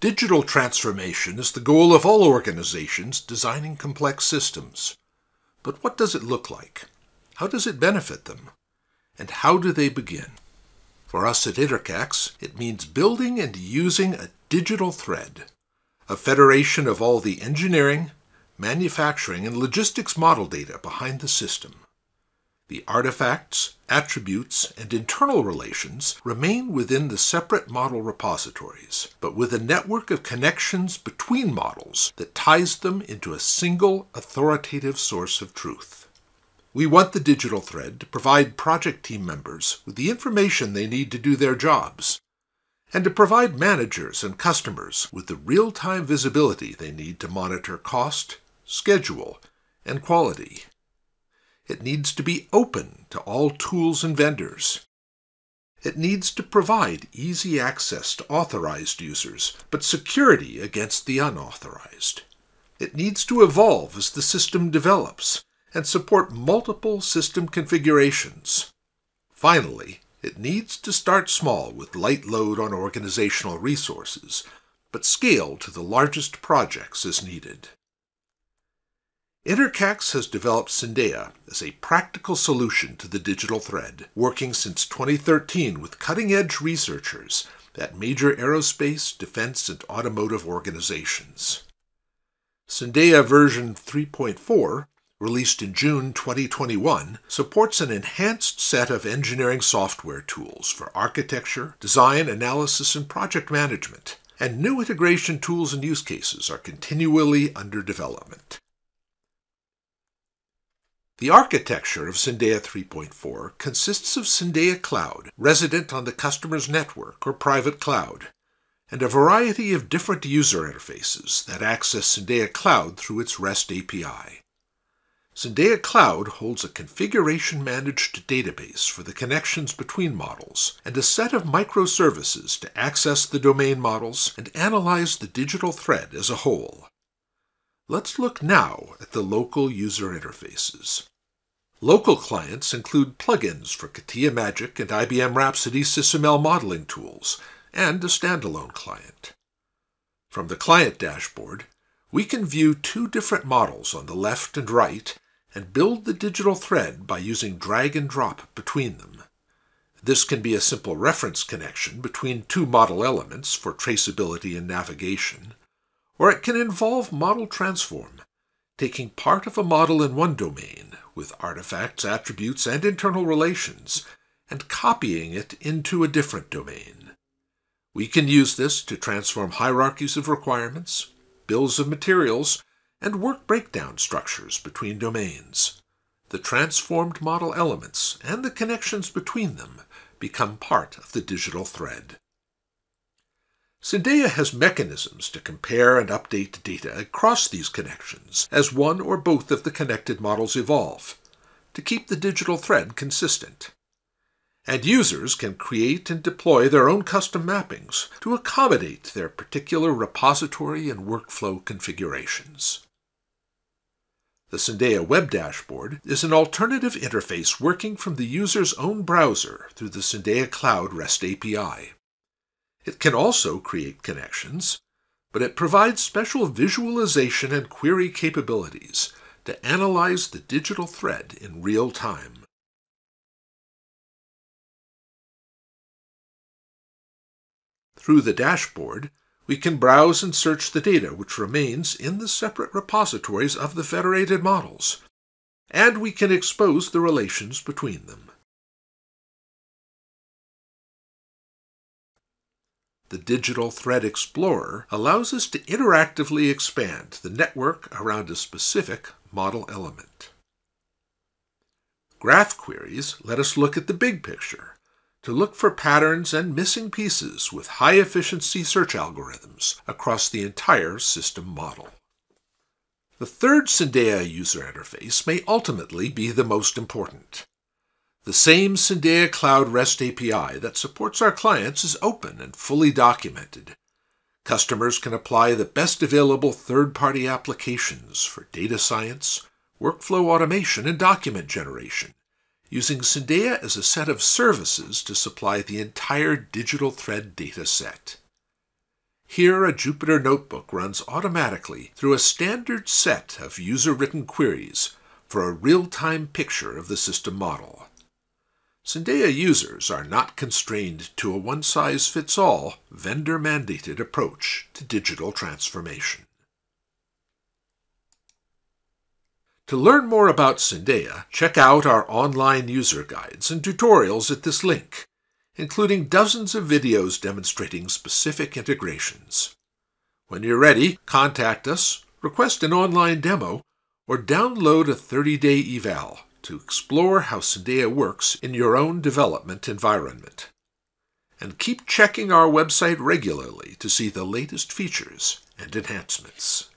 Digital transformation is the goal of all organizations designing complex systems. But what does it look like? How does it benefit them? And how do they begin? For us at Intercax, it means building and using a digital thread, a federation of all the engineering, manufacturing, and logistics model data behind the system. The artifacts, attributes, and internal relations remain within the separate model repositories, but with a network of connections between models that ties them into a single authoritative source of truth. We want the digital thread to provide project team members with the information they need to do their jobs, and to provide managers and customers with the real time visibility they need to monitor cost, schedule, and quality. It needs to be open to all tools and vendors. It needs to provide easy access to authorized users, but security against the unauthorized. It needs to evolve as the system develops and support multiple system configurations. Finally, it needs to start small with light load on organizational resources, but scale to the largest projects as needed. Intercax has developed Syndeia as a practical solution to the digital thread, working since 2013 with cutting edge researchers at major aerospace, defense, and automotive organizations. Syndeia version 3.4, released in June 2021, supports an enhanced set of engineering software tools for architecture, design, analysis, and project management, and new integration tools and use cases are continually under development. The architecture of Syndeia 3.4 consists of Syndeia Cloud, resident on the customer's network or private cloud, and a variety of different user interfaces that access Syndeia Cloud through its REST API. Syndeia Cloud holds a configuration managed database for the connections between models and a set of microservices to access the domain models and analyze the digital thread as a whole. Let's look now at the local user interfaces. Local clients include plugins for CATIA Magic and IBM Rhapsody SysML modeling tools, and a standalone client. From the client dashboard, we can view two different models on the left and right and build the digital thread by using drag and drop between them. This can be a simple reference connection between two model elements for traceability and navigation, or it can involve model transform, taking part of a model in one domain with artifacts, attributes, and internal relations, and copying it into a different domain. We can use this to transform hierarchies of requirements, bills of materials, and work breakdown structures between domains. The transformed model elements and the connections between them become part of the digital thread. Syndeia has mechanisms to compare and update data across these connections as one or both of the connected models evolve, to keep the digital thread consistent. And users can create and deploy their own custom mappings to accommodate their particular repository and workflow configurations. The Syndeia web dashboard is an alternative interface working from the user's own browser through the Syndeia Cloud REST API. It can also create connections, but it provides special visualization and query capabilities to analyze the digital thread in real time. Through the dashboard, we can browse and search the data which remains in the separate repositories of the federated models, and we can expose the relations between them. The Digital Thread Explorer allows us to interactively expand the network around a specific model element. Graph queries let us look at the big picture to look for patterns and missing pieces with high efficiency search algorithms across the entire system model. The third Syndeia user interface may ultimately be the most important. The same Syndeia Cloud REST API that supports our clients is open and fully documented. Customers can apply the best available third party applications for data science, workflow automation, and document generation, using Syndeia as a set of services to supply the entire digital thread data set. Here, a Jupyter Notebook runs automatically through a standard set of user-written queries for a real-time picture of the system model. Syndeia users are not constrained to a one-size-fits-all, vendor-mandated approach to digital transformation. To learn more about Syndeia, check out our online user guides and tutorials at this link, including dozens of videos demonstrating specific integrations. When you're ready, contact us, request an online demo, or download a 30-day eval to explore how Syndeia works in your own development environment. And keep checking our website regularly to see the latest features and enhancements.